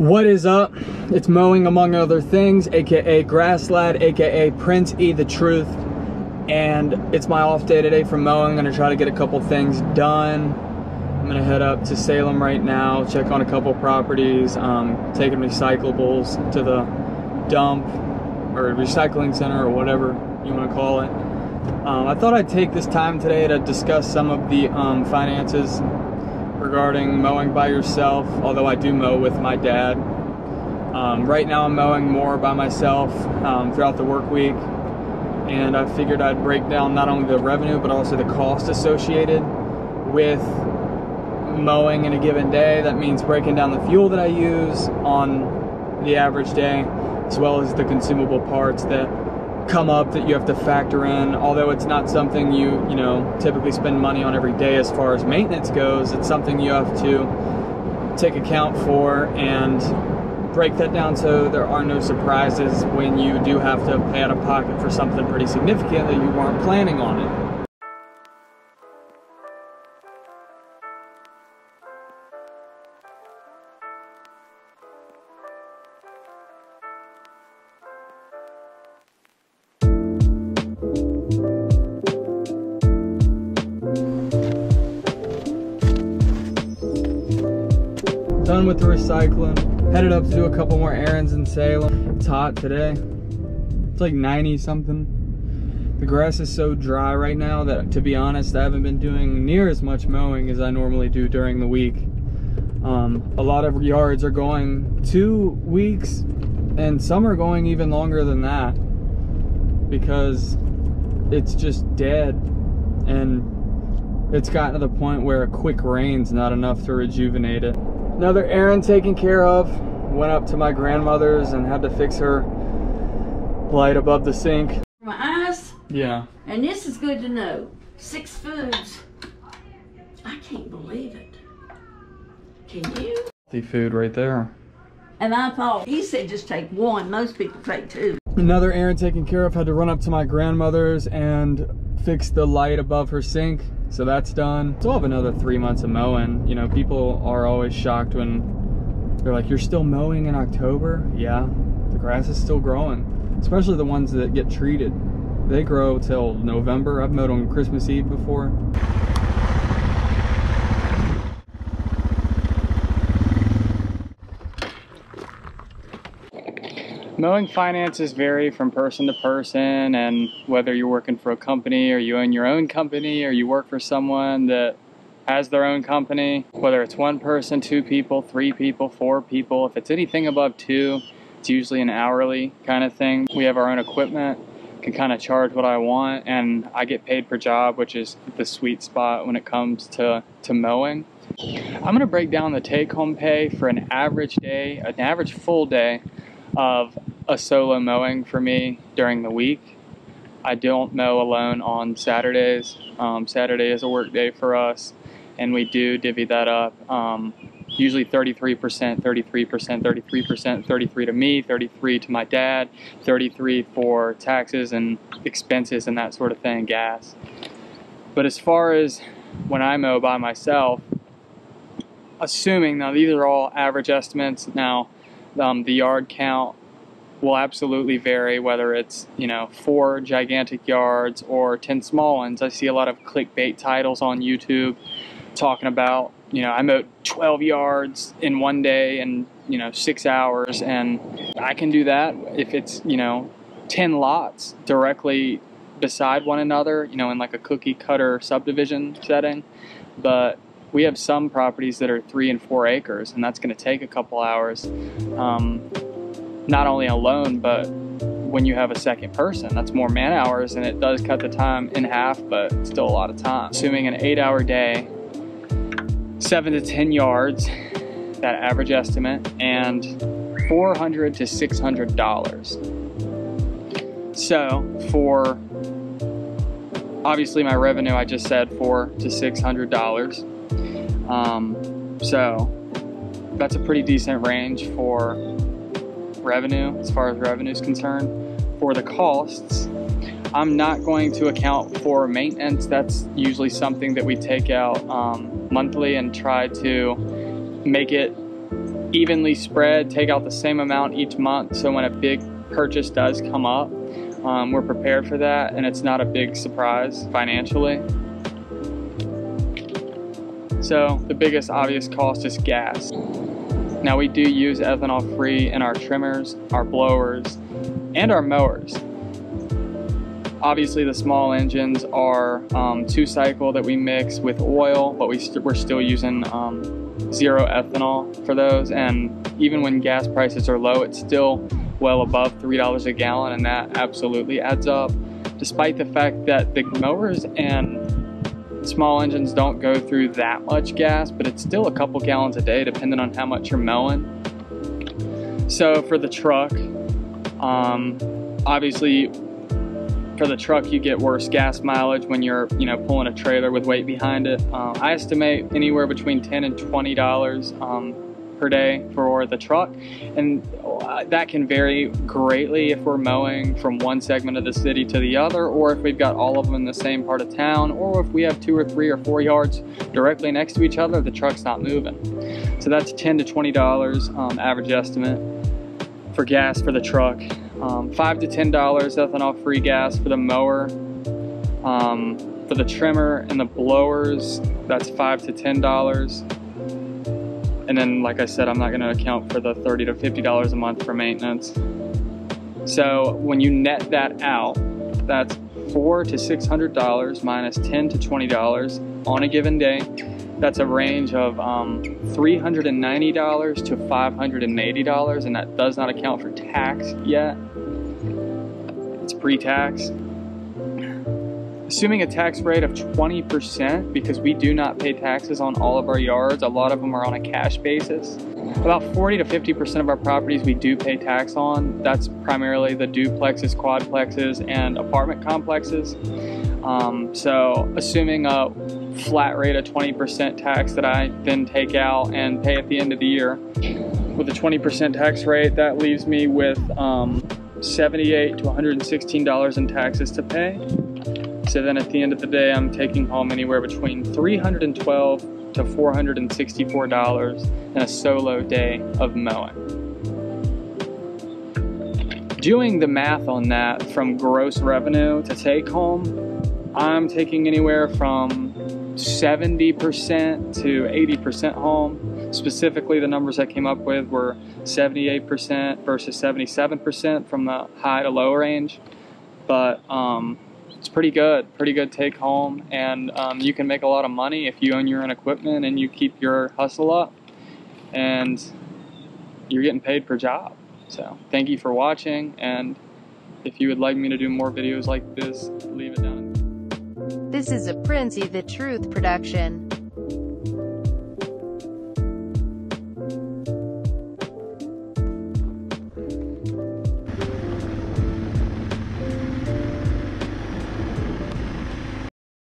What is up? It's mowing among other things, aka Grass Lad, aka Prince E the Truth. And it's my off day today from mowing. I'm gonna try to get a couple things done. I'm gonna head up to Salem right now, check on a couple properties, um, taking recyclables to the dump or recycling center or whatever you wanna call it. Um, I thought I'd take this time today to discuss some of the um, finances regarding mowing by yourself, although I do mow with my dad. Um, right now I'm mowing more by myself um, throughout the work week, and I figured I'd break down not only the revenue but also the cost associated with mowing in a given day. That means breaking down the fuel that I use on the average day, as well as the consumable parts that come up that you have to factor in. Although it's not something you, you know, typically spend money on every day as far as maintenance goes, it's something you have to take account for and break that down so there are no surprises when you do have to pay out of pocket for something pretty significant that you weren't planning on it. With the recycling. Headed up to do a couple more errands in Salem. It's hot today. It's like 90 something. The grass is so dry right now that, to be honest, I haven't been doing near as much mowing as I normally do during the week. Um, a lot of yards are going two weeks, and some are going even longer than that because it's just dead and it's gotten to the point where a quick rain's not enough to rejuvenate it. Another errand taken care of. Went up to my grandmother's and had to fix her light above the sink. My eyes, Yeah. and this is good to know. Six foods. I can't believe it. Can you? The food right there. And I thought he said just take one. Most people take two. Another errand taken care of. Had to run up to my grandmother's and fix the light above her sink. So that's done. Still have another three months of mowing. You know, people are always shocked when they're like, you're still mowing in October? Yeah, the grass is still growing. Especially the ones that get treated. They grow till November. I've mowed on Christmas Eve before. Mowing finances vary from person to person, and whether you're working for a company or you own your own company or you work for someone that has their own company, whether it's one person, two people, three people, four people, if it's anything above two, it's usually an hourly kind of thing. We have our own equipment, can kind of charge what I want, and I get paid per job, which is the sweet spot when it comes to, to mowing. I'm gonna break down the take home pay for an average day, an average full day of a solo mowing for me during the week. I don't mow alone on Saturdays. Um, Saturday is a work day for us, and we do divvy that up. Um, usually 33%, 33%, 33%, 33 to me, 33 to my dad, 33 for taxes and expenses and that sort of thing, gas. But as far as when I mow by myself, assuming now these are all average estimates now um, the yard count will absolutely vary whether it's you know four gigantic yards or 10 small ones i see a lot of clickbait titles on youtube talking about you know i mowed 12 yards in one day and you know six hours and i can do that if it's you know 10 lots directly beside one another you know in like a cookie cutter subdivision setting but we have some properties that are three and four acres, and that's going to take a couple hours. Um, not only alone, but when you have a second person, that's more man hours, and it does cut the time in half, but still a lot of time. Assuming an eight hour day, seven to 10 yards, that average estimate, and 400 to $600. So for obviously my revenue, I just said four to $600. Um, so that's a pretty decent range for revenue as far as revenue is concerned. For the costs, I'm not going to account for maintenance. That's usually something that we take out um, monthly and try to make it evenly spread, take out the same amount each month. So when a big purchase does come up, um, we're prepared for that and it's not a big surprise financially. So the biggest obvious cost is gas. Now we do use ethanol free in our trimmers, our blowers, and our mowers. Obviously the small engines are um, two cycle that we mix with oil, but we st we're still using um, zero ethanol for those. And even when gas prices are low, it's still well above $3 a gallon and that absolutely adds up. Despite the fact that the mowers and small engines don't go through that much gas, but it's still a couple gallons a day depending on how much you're mowing. So for the truck, um, obviously for the truck you get worse gas mileage when you're you know pulling a trailer with weight behind it. Uh, I estimate anywhere between 10 and 20 dollars um, per day for the truck. And uh, that can vary greatly if we're mowing from one segment of the city to the other, or if we've got all of them in the same part of town, or if we have two or three or four yards directly next to each other, the truck's not moving. So that's 10 to $20 um, average estimate for gas for the truck. Um, five to $10 ethanol free gas for the mower. Um, for the trimmer and the blowers, that's five to $10 and then, like I said, I'm not going to account for the 30 to $50 a month for maintenance. So when you net that out, that's four to $600 minus 10 to $20 on a given day. That's a range of um, $390 to $580, and that does not account for tax yet. It's pre-tax assuming a tax rate of 20% because we do not pay taxes on all of our yards. A lot of them are on a cash basis. About 40 to 50% of our properties we do pay tax on. That's primarily the duplexes, quadplexes, and apartment complexes. Um, so assuming a flat rate of 20% tax that I then take out and pay at the end of the year, with a 20% tax rate, that leaves me with um, 78 to $116 in taxes to pay. So then at the end of the day, I'm taking home anywhere between 312 to $464 in a solo day of mowing. Doing the math on that from gross revenue to take home, I'm taking anywhere from 70% to 80% home. Specifically, the numbers I came up with were 78% versus 77% from the high to low range. But um, pretty good, pretty good take home, and um, you can make a lot of money if you own your own equipment and you keep your hustle up, and you're getting paid per job. So thank you for watching, and if you would like me to do more videos like this, leave it down. This is a Princey the Truth production.